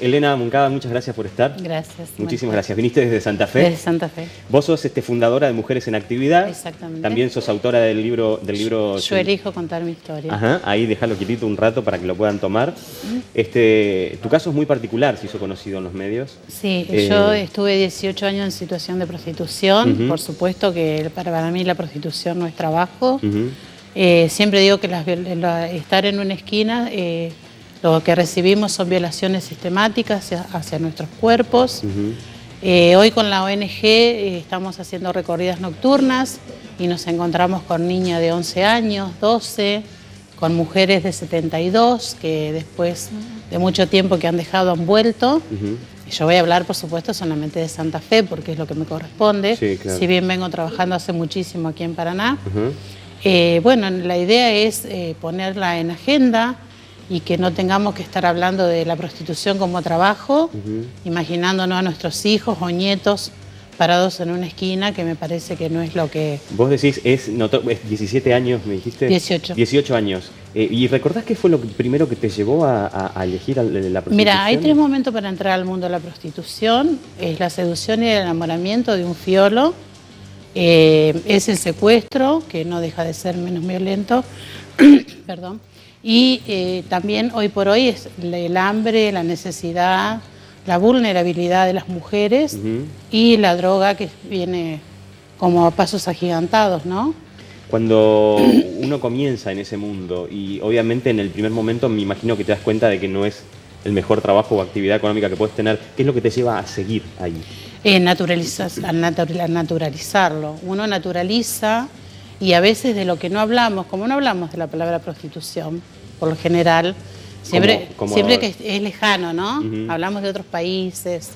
Elena Moncada, muchas gracias por estar. Gracias. Muchísimas gracias. Viniste desde Santa Fe. Desde Santa Fe. Vos sos este, fundadora de Mujeres en Actividad. Exactamente. También sos autora del libro... Del libro Yo elijo contar mi historia. Ajá, ahí déjalo quietito un rato para que lo puedan tomar. Este, tu caso es muy particular, se hizo conocido en los medios. Sí, Eh, yo estuve 18 años en situación de prostitución. Por supuesto que para, mí la prostitución no es trabajo. Eh, siempre digo que las viol- la- estar en una esquina, eh, lo que recibimos son violaciones sistemáticas hacia, hacia nuestros cuerpos. Eh, hoy con la ONG eh, estamos haciendo recorridas nocturnas y nos encontramos con niñas de 11 años, 12, con mujeres de 72 que después de mucho tiempo que han dejado han vuelto. Yo voy a hablar, por supuesto, solamente de Santa Fe porque es lo que me corresponde. Sí, claro. Si bien vengo trabajando hace muchísimo aquí en Paraná. Eh, bueno, la idea es ponerla en agenda y que no tengamos que estar hablando de la prostitución como trabajo, imaginándonos a nuestros hijos o nietos parados en una esquina, que me parece que no es lo que... Vos decís, es, noto- es 17 años, me dijiste. 18. 18 años. Eh, ¿Y recordás qué fue lo que- primero que te llevó a, a- elegir la prostitución? Mira, hay tres momentos para entrar al mundo de la prostitución. Es la seducción y el enamoramiento de un fiolo. Eh, es el secuestro, que no deja de ser menos violento. Perdón. Y eh, también hoy por hoy es el hambre, la necesidad, la vulnerabilidad de las mujeres Ujú. y la droga que viene como a pasos agigantados, ¿no? Cuando uno comienza en ese mundo y obviamente en el primer momento me imagino que te das cuenta de que no es el mejor trabajo o actividad económica que puedes tener, ¿qué es lo que te lleva a seguir ahí? Eh, naturalizas- al natura- al naturalizarlo. Uno naturaliza y a veces de lo que no hablamos, como no hablamos de la palabra prostitución, por lo general, siempre, Como- como- siempre que es, es lejano, ¿no? Hablamos de otros países,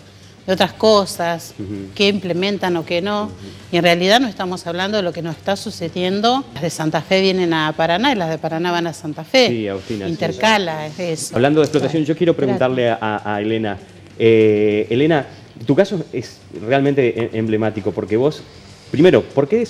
de otras cosas, Ujú. qué implementan o qué no, y en realidad no estamos hablando de lo que nos está sucediendo. Las de Santa Fe vienen a Paraná y las de Paraná van a Santa Fe. Sí, Agustina, sí. Intercala, es eso. Hablando de explotación, yo quiero preguntarle a, a Elena. Eh, Elena, tu caso es realmente em- emblemático porque vos, primero, ¿por qué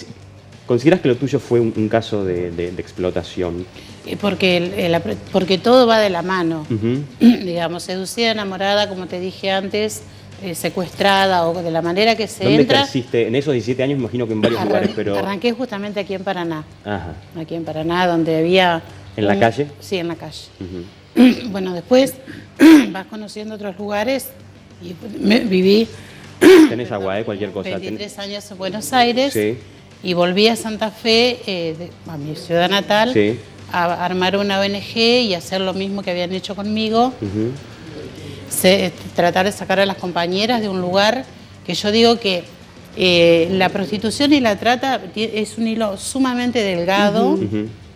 consideras que lo tuyo fue un, un caso de, de- de explotación? Eh, Porque, el- el porque todo va de la mano. Digamos, seducida, enamorada, como te dije antes, eh, secuestrada o de la manera que se ¿Dónde entra. En esos 17 años me imagino que en varios lugares, pero... Arranqué justamente aquí en Paraná, Ajá. aquí en Paraná, donde había... ¿En la calle? Sí, en la calle. Bueno, después vas conociendo otros lugares y me- viví Tenés agua, ¿eh? Cualquier cosa. Tenés- 23 años en Buenos Aires Sí. Y volví a Santa Fe, eh, de- a mi ciudad natal, Sí. a armar una ONG y hacer lo mismo que habían hecho conmigo. Se- tratar de sacar a las compañeras de un lugar que yo digo que eh, la prostitución y la trata es un hilo sumamente delgado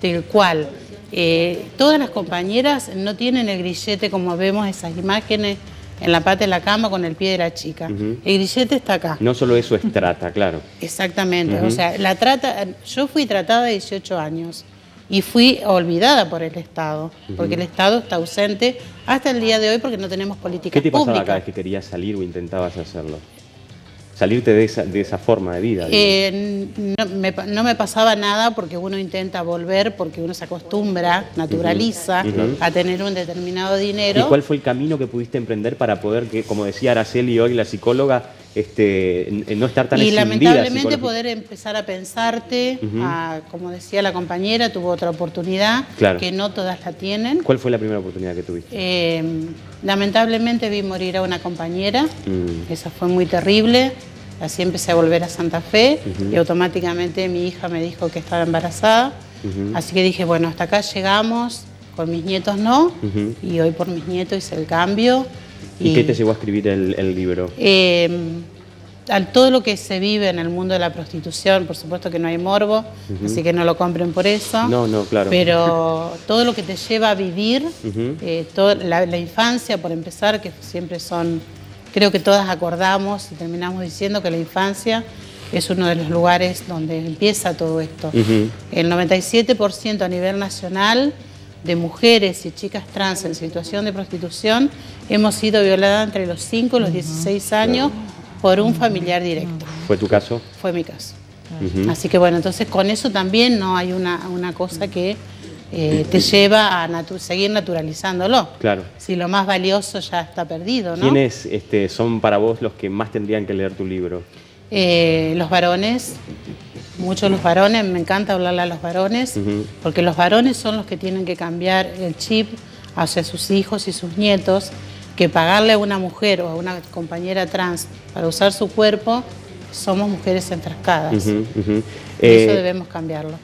del cual eh, todas las compañeras no tienen el grillete como vemos esas imágenes en la pata de la cama con el pie de la chica. El grillete está acá. No solo eso es trata, claro. Exactamente, o sea, la trata, yo fui tratada de 18 años y fui olvidada por el Estado, porque el Estado está ausente hasta el día de hoy porque no tenemos políticas ¿Qué te pasaba públicas. cada vez que querías salir o intentabas hacerlo? Salirte de esa, de esa forma de vida. Eh, no, me, no me pasaba nada porque uno intenta volver, porque uno se acostumbra, naturaliza a tener un determinado ¿Y dinero. cuál fue el camino que pudiste emprender para poder, que, como decía Araceli hoy, la psicóloga, este, n- no estar tan y lamentablemente poder empezar a pensarte, Ujú. a, como decía la compañera, tuvo otra oportunidad Claro. que no todas la tienen. ¿Cuál fue la primera oportunidad que tuviste? Eh, lamentablemente vi morir a una compañera, Mm. eso fue muy terrible. Así empecé a volver a Santa Fe Ujú. y automáticamente mi hija me dijo que estaba embarazada. Ujú. Así que dije, bueno, hasta acá llegamos, con mis nietos no, y hoy por mis nietos hice el cambio. ¿Y, qué te llevó a escribir el, el libro? Eh, al todo lo que se vive en el mundo de la prostitución, por supuesto que no hay morbo, así que no lo compren por eso. No, no, claro. Pero todo lo que te lleva a vivir, Ujú. eh, toda la, la infancia, por empezar, que siempre son, creo que todas acordamos y terminamos diciendo que la infancia es uno de los lugares donde empieza todo esto. Ujú. El 97% a nivel nacional de mujeres y chicas trans en situación de prostitución hemos sido violadas entre los 5 y los 16 años por un familiar directo. ¿Fue tu caso? Fue mi caso. Así que bueno, entonces con eso también no hay una, una cosa que eh, te lleva a seguir naturalizándolo. Claro. Si lo más valioso ya está perdido, ¿no? ¿Quiénes este, son para vos los que más tendrían que leer tu libro? Eh, los varones, muchos los varones, me encanta hablarle a los varones, porque los varones son los que tienen que cambiar el chip hacia sus hijos y sus nietos, que pagarle a una mujer o a una compañera trans para usar su cuerpo, somos mujeres enfrascadas. Eso eh, debemos cambiarlo.